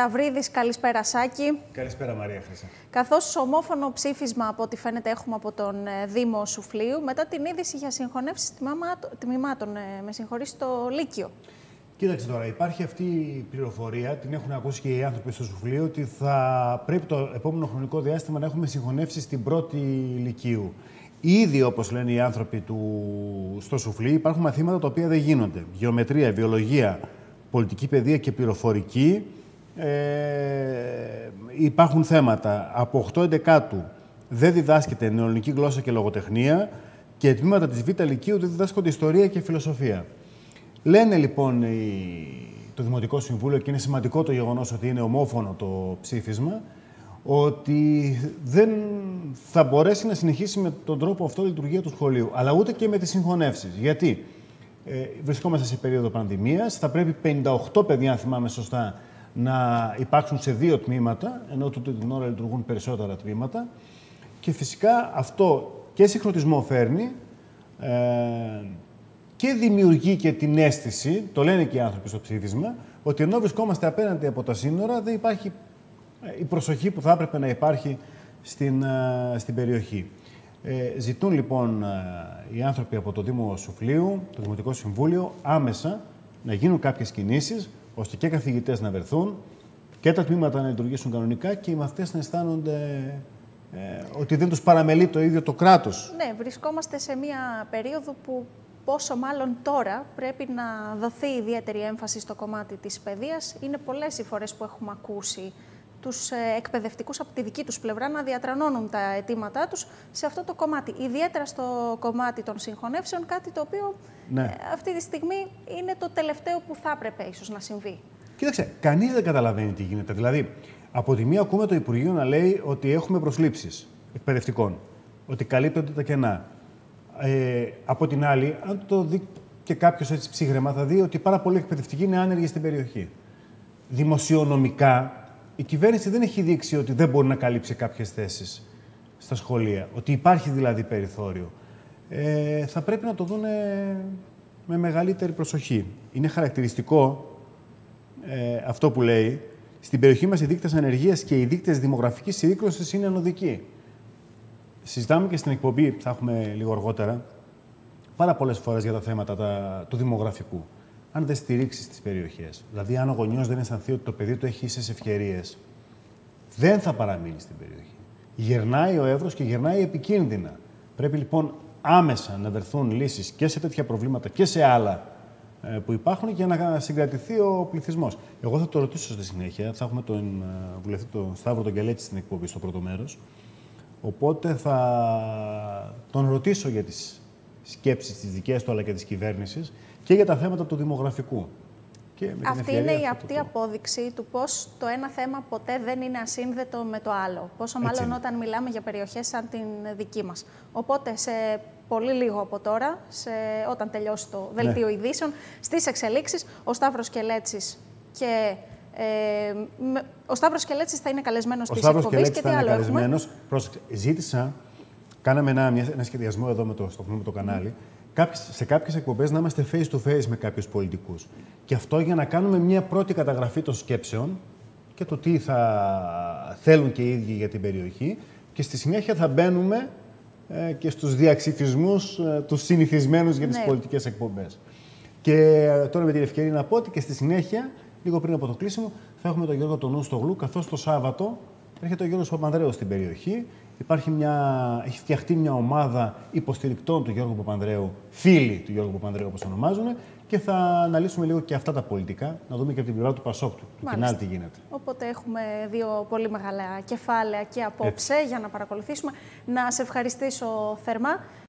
Σταυρίδης, καλησπέρα Σάκη. Καλησπέρα Μαρία Χρυσά. Καθώς ομόφωνο ψήφισμα από ό,τι φαίνεται έχουμε από τον ε, Δήμο Σουφλίου μετά την είδηση για συγχωνεύσεις τμήματων, ε, με συγχωρείς, στο Λύκειο. Κοίταξε τώρα, υπάρχει αυτή η πληροφορία, την έχουν ακούσει και οι άνθρωποι στο Σουφλίου, ότι θα πρέπει το επόμενο χρονικό διάστημα να έχουμε συγχωνεύσεις στην πρώτη Λυκείου. Ήδη, όπως λένε οι άνθρωποι του, στο Σουφλί, υπάρχουν μαθήματα τα οποία δεν γίνονται. Γεωμετρία, βιολογία, πολιτική παιδεία και πληροφορική. Ε, υπάρχουν θέματα. Από 8 εντεκάτου δεν διδάσκεται νεοελληνική γλώσσα και λογοτεχνία και τμήματα της Β' Λυκείου δεν διδάσκονται ιστορία και φιλοσοφία. Λένε λοιπόν το Δημοτικό Συμβούλιο, και είναι σημαντικό το γεγονός ότι είναι ομόφωνο το ψήφισμα, ότι δεν θα μπορέσει να συνεχίσει με τον τρόπο αυτό η λειτουργία του σχολείου, αλλά ούτε και με τις συγχωνεύσεις. Γιατί; Ε, βρισκόμαστε σε περίοδο πανδημίας, θα πρέπει 58 παιδιά, αν θυμάμαι σωστά, να υπάρξουν σε δύο τμήματα, ενώ τούτη την ώρα λειτουργούν περισσότερα τμήματα. Και φυσικά αυτό και συγχρονισμό φέρνει ε, και δημιουργεί και την αίσθηση, το λένε και οι άνθρωποι στο ψήφισμα, ότι ενώ βρισκόμαστε απέναντι από τα σύνορα, δεν υπάρχει η προσοχή που θα έπρεπε να υπάρχει στην, ε, στην περιοχή. Ε, ζητούν λοιπόν ε, οι άνθρωποι από το Δήμο Σουφλίου, το Δημοτικό Συμβούλιο, άμεσα να γίνουν κάποιες κινήσεις, ώστε και καθηγητές να βρεθούν και τα τμήματα να λειτουργήσουν κανονικά και οι μαθητές να αισθάνονται ε, ότι δεν τους παραμελεί το ίδιο το κράτος. Ναι, βρισκόμαστε σε μια περίοδο που πόσο μάλλον τώρα πρέπει να δοθεί ιδιαίτερη έμφαση στο κομμάτι της παιδείας. Είναι πολλές οι φορές που έχουμε ακούσει τους ε, εκπαιδευτικούς από τη δική τους πλευρά να διατρανώνουν τα αιτήματά τους σε αυτό το κομμάτι. Ιδιαίτερα στο κομμάτι των συγχωνεύσεων, κάτι το οποίο ναι. Ε, αυτή τη στιγμή είναι το τελευταίο που θα έπρεπε ίσως να συμβεί. Κοίταξε, κανείς δεν καταλαβαίνει τι γίνεται. Δηλαδή, από τη μία ακούμε το Υπουργείο να λέει ότι έχουμε προσλήψεις εκπαιδευτικών, ότι καλύπτονται τα κενά. Ε, από την άλλη, αν το δει και κάποιος έτσι ψύχρεμα, θα δει ότι πάρα πολλοί εκπαιδευτικοί είναι άνεργοι στην περιοχή. Δημοσιονομικά, η κυβέρνηση δεν έχει δείξει ότι δεν μπορεί να καλύψει κάποιες θέσεις στα σχολεία. Ότι υπάρχει δηλαδή περιθώριο. Ε, θα πρέπει να το δουν με μεγαλύτερη προσοχή. Είναι χαρακτηριστικό ε, αυτό που λέει. Στην περιοχή μας οι δείκτες ανεργίας και οι δείκτες δημογραφικής συρρήκνωσης είναι ανωδικοί. Συζητάμε και στην εκπομπή, θα έχουμε λίγο αργότερα, πάρα πολλές φορές για τα θέματα τα, του δημογραφικού αν δεν στηρίξεις τις περιοχές. Δηλαδή, αν ο γονιός δεν αισθανθεί ότι το παιδί του έχει ίσες ευκαιρίες, δεν θα παραμείνει στην περιοχή. Γερνάει ο Εύρο και γερνάει επικίνδυνα. Πρέπει λοιπόν άμεσα να βρεθούν λύσεις και σε τέτοια προβλήματα και σε άλλα ε, που υπάρχουν για να συγκρατηθεί ο πληθυσμός. Εγώ θα το ρωτήσω στη συνέχεια. Θα έχουμε τον ε, βουλευτή τον Σταύρο τον Κελέτη στην εκπομπή στο πρώτο μέρος. Οπότε θα τον ρωτήσω για τις σκέψεις τι δικές του αλλά και της κυβέρνησης και για τα θέματα του δημογραφικού. Και Αυτή είναι η απτή απόδειξη του πώς το ένα θέμα ποτέ δεν είναι ασύνδετο με το άλλο. Πόσο μάλλον όταν μιλάμε για περιοχές σαν την δική μας. Οπότε σε πολύ λίγο από τώρα, σε, όταν τελειώσει το ναι. δελτίο ναι. ειδήσεων, στις εξελίξεις, ο Σταύρος Κελέτσης και ε, ο Σταύρος Κελέτσης θα είναι καλεσμένος στις εκπομπής και τι άλλο καλεσμένος. Πρόσεξε, ζήτησα, κάναμε ένα, ένα σχεδιασμό εδώ με το, στο, με το κανάλι, σε κάποιες εκπομπές να είμαστε face to face με κάποιους πολιτικούς. Και αυτό για να κάνουμε μια πρώτη καταγραφή των σκέψεων και το τι θα θέλουν και οι ίδιοι για την περιοχή. Και στη συνέχεια θα μπαίνουμε ε, και στους διαξυφισμούς, ε, τους συνηθισμένους για τις ναι. πολιτικές εκπομπές. Και ε, τώρα με την ευκαιρία να πω ότι και στη συνέχεια, λίγο πριν από το κλείσιμο, θα έχουμε τον Γιώργο Τονούς στο Γλου, καθώς το Σάββατο έρχεται ο Γιώργος Παπανδρέου στην περιοχή Υπάρχει μια, έχει φτιαχτεί μια ομάδα υποστηρικτών του Γιώργου Παπανδρέου, φίλοι του Γιώργου Παπανδρέου όπως ονομάζουν, και θα αναλύσουμε λίγο και αυτά τα πολιτικά, να δούμε και από την πλευρά του Πασόκ του, του κοινάλ τι γίνεται. Οπότε έχουμε δύο πολύ μεγάλα κεφάλαια και απόψε για να παρακολουθήσουμε. Να σε ευχαριστήσω θερμά.